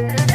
Bye.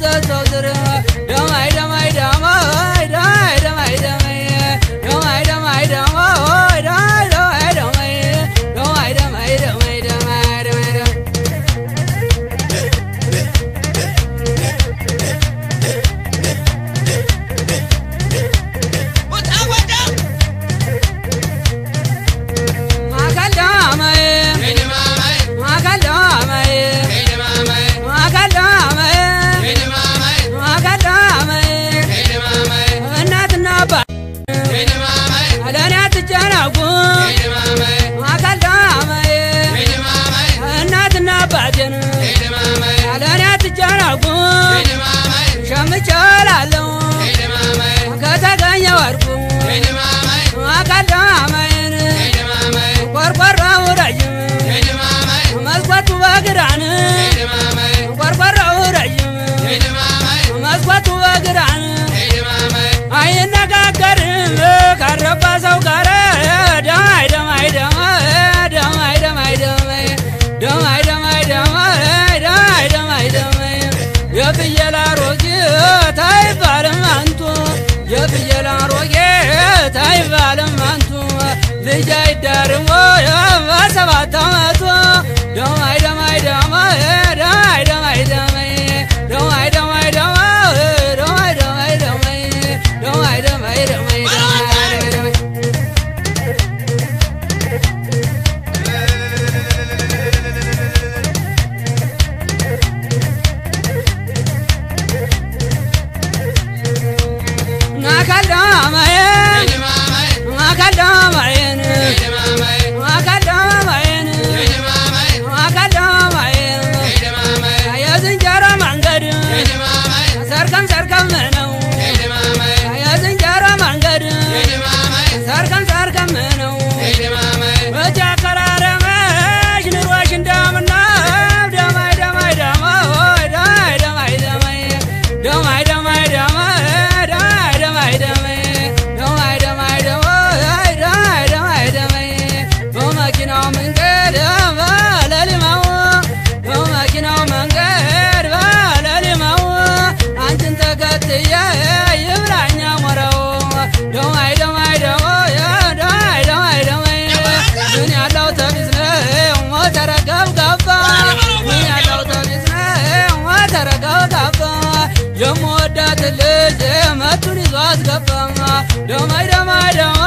da da بعدنا على ناتجانا اقوم شمس الاله የፍየል አሮጌት አይባልም አንቱ የፍየል አሮጌት አይባልም አንቱ ልጅ አይዳርም ወይ በሰባት የምወዳት ልጅ መቱን ይዞ አስገባማ ደማይ ደማይ ደማ